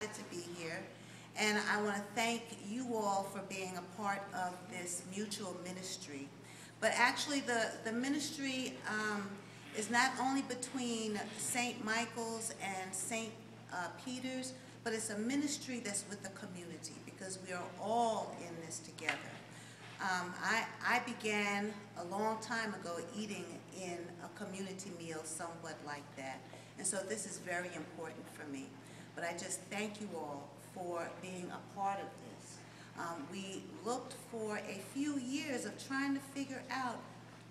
to be here, and I want to thank you all for being a part of this mutual ministry. But actually, the, the ministry um, is not only between St. Michael's and St. uh, Peter's, but it's a ministry that's with the community because we are all in this together. Um, I, I began a long time ago eating in a community meal somewhat like that. And so this is very important for me. But I just thank you all for being a part of this. Um, we looked for a few years of trying to figure out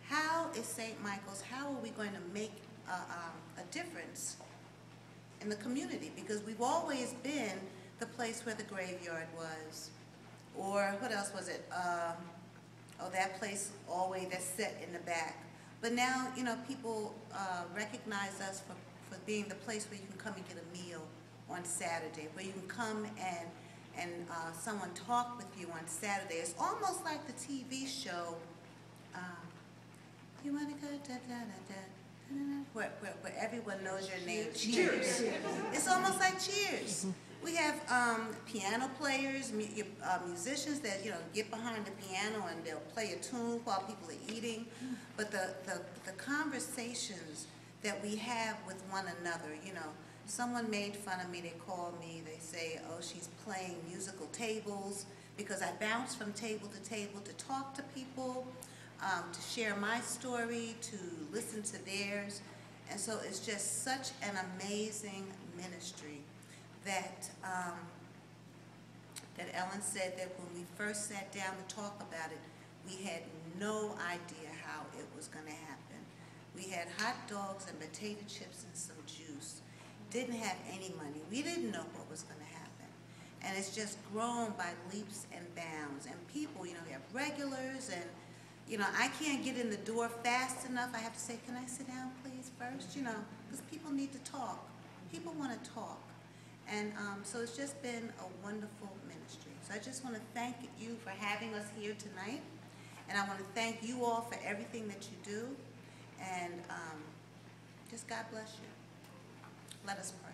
how is St. Michael's, how are we going to make a, um, a difference in the community? Because we've always been the place where the graveyard was. Or what else was it? Um, oh, that place always that's set in the back. But now, you know, people uh, recognize us for, for being the place where you can come and get a meal on Saturday, where you can come and and uh, someone talk with you on Saturday. It's almost like the TV show. Um, you want to go da da da da. Where, where, where everyone knows your name. Cheers. It's almost like Cheers. We have um, piano players, mu- uh, musicians that you know get behind the piano and they'll play a tune while people are eating. But the, the, the conversations that we have with one another, you know, someone made fun of me. They call me. They say, "Oh, she's playing musical tables," because I bounce from table to table to talk to people, um, to share my story, to listen to theirs, and so it's just such an amazing ministry that um, that Ellen said that when we first sat down to talk about it, we had no idea how it was going to happen. We had hot dogs and potato chips and some juice. Didn't have any money. We didn't know what was going to happen. And it's just grown by leaps and bounds. And people, you know, we have regulars and, you know, I can't get in the door fast enough. I have to say, can I sit down, please, first? You know, because people need to talk. People want to talk. And um, so it's just been a wonderful ministry. So I just want to thank you for having us here tonight. And I want to thank you all for everything that you do. And um, just God bless you. Let us pray.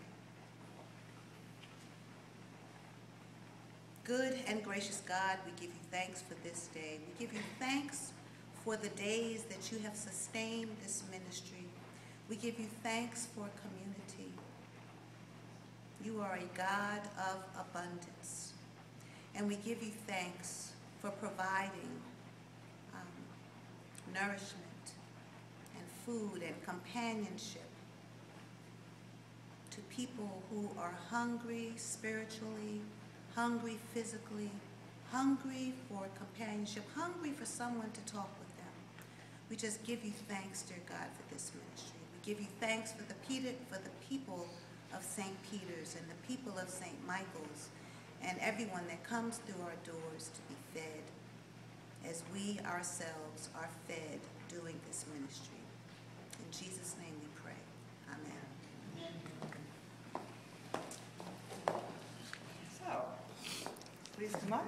Good and gracious God, we give you thanks for this day. We give you thanks for the days that you have sustained this ministry. We give you thanks for community. You are a God of abundance. And we give you thanks for providing um, nourishment and food and companionship to people who are hungry spiritually, hungry physically, hungry for companionship, hungry for someone to talk with them. We just give you thanks, dear God, for this ministry. We give you thanks for the Peter, for the people of St. Peter's and the people of St. Michael's and everyone that comes through our doors to be fed as we ourselves are fed doing this ministry. In Jesus' name we pray. Amen.